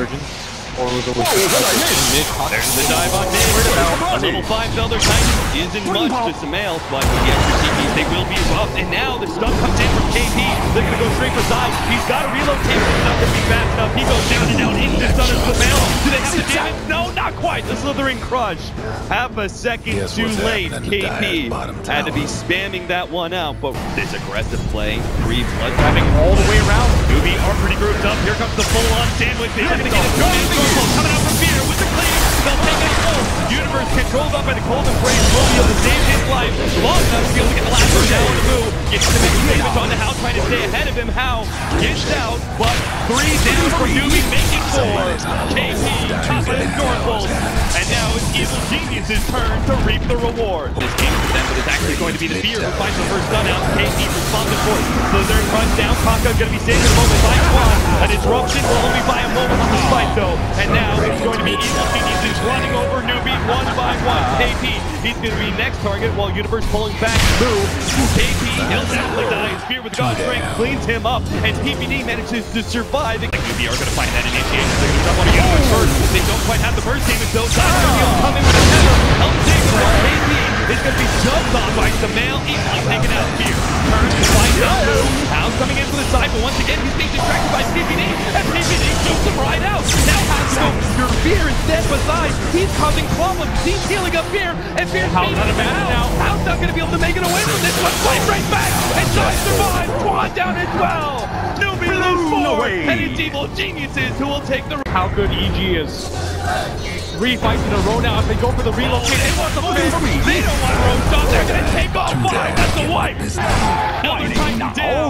resurgence. Or was it There's the dive on mid. A level 5 Elder Titan isn't much to Sumail, but with the extra TPs, they will be rough. And now the stun comes in from KP. They're going to go straight for Zai. He's got to relocate, but it's not going to be fast enough. He goes down and down into stun of Sumail. Do they have the damage? No, not quite. The Slithereen Crush. Half a second Guess too late. KP had to be spamming that one out, but this aggressive play, three blood driving all the way around. Newbee are pretty grouped up. Here comes the full-on sandwich. They're going to get a two-man circle coming out from Fear with the clean. They'll take it full. Universe controlled up by the cold embrace. Will be able to save his life long enough to be able to get the last one down the move. Gets the next damage on the How, trying to stay ahead him. Hao gets out, but three down for Newbee, making four. KP, of his Northvolt. And now it's Evil Genius's turn to reap the reward. This game them is actually going to be the Fear who finds the first gun out. KP responsive for it. Slytherin runs down. Kaka going to be in a moment by Quan. A disruption will only buy a moment on the fight though. And now it's going to be Evil Geniuses running over Newbee one. KP, he's going to be next target while Universe pulling back through. KP, he'll definitely die. His Fear with God Strength cleans him up. And PPD manages to survive. Like UB are going to find that initiation. They're going to jump on Universe first. They don't quite have the first damage though. Dr. coming with a tether. Help save him. KP is going to be jumped on by Sumail. Easily taken out here. Turns to find out he's causing problems. He's healing up Fear. And Fear's House beating out of him mana out. now. House not going to be able to make it away from this one. Fight right back. And Zai survives. Quan down as well. Newbee lose four. And it's Evil Geniuses who will take the How good EG is. Three fights in a row now as they go for the relocate. They want the fist. They don't want stop. They're going to take off five. That's the wipe. Another Titan down. Feel the oh, fine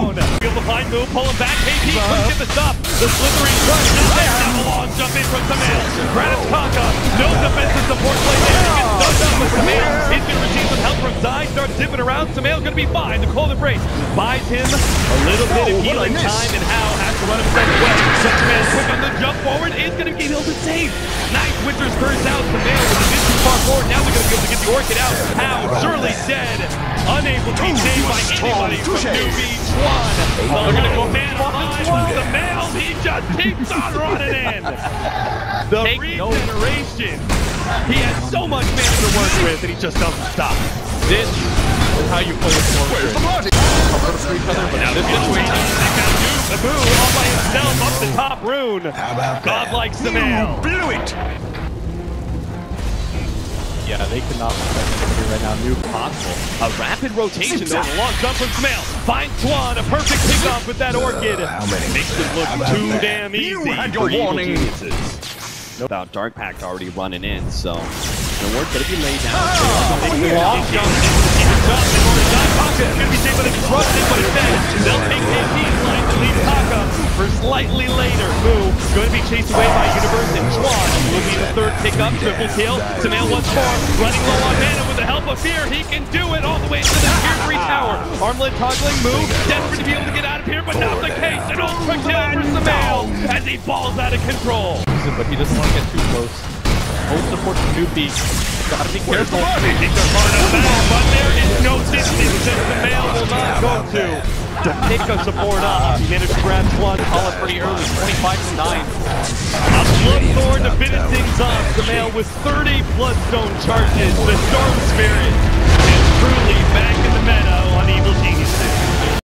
move. Pull him back. KP couldn't get the stop. The slithereen crush. Not there. Now the long jump in from Sumail. Gratis Kaka. No defensive support play there. He gets stunned up with Sumail. He's going to receive some help from Zai. Starts dipping around. Sumail's going to be fine. The cold embrace buys him a little bit of healing time. And Hao has to run himself away. Sumail quick on the jump forward. Is going to be able to save. Nice Winter's first out. Sumail with a bit too far forward. Now they're going to be able to get the Orchid out. Hao surely dead. Unable to be saved by anybody from Newbee Chuan. Well, they're going to go man on the male. He just keeps on running in. The Take regeneration. He has so much mana to work with, and he just doesn't stop. This is how you play with Where's the party? for each other, but Now this the situation. They got Noob, Abu all by himself up the top rune. How about that? Godlike Sumail. blew it! Yeah, they could not protect anybody right now. New console. A rapid rotation though, a long jump from Sumail. Finds Swan, a perfect kickoff with that uh, Orchid. how many? Makes it look How too that? damn easy You had your warning. Geniuses. About Dark Pact already running in, so the work gonna be laid down. Oh, They yeah. long jump, they can jump, they order Dark Pact is gonna be safe, but it's disrupted, but instead they'll take for slightly later. Mu going to be chased away by Universe and Swan will be the third pickup, triple kill. Sumail once more running low on mana with the help of Fear. He can do it all the way to the tier 3 tower. Armlet toggling move, desperate to be able to get out of here, but not the case. An ultra kill for Sumail as he falls out of control. But he doesn't want to get too close. Hold support from Newbee. Gotta be careful. They think they're far enough back, but there is no distance that Sumail will not go to. To pick a support up. He managed to grab one, Call it pretty early. 25 to 9. A Bloodthorn to finish things off. Sumail with 30 Bloodstone charges. The Storm Spirit is truly back in the meadow.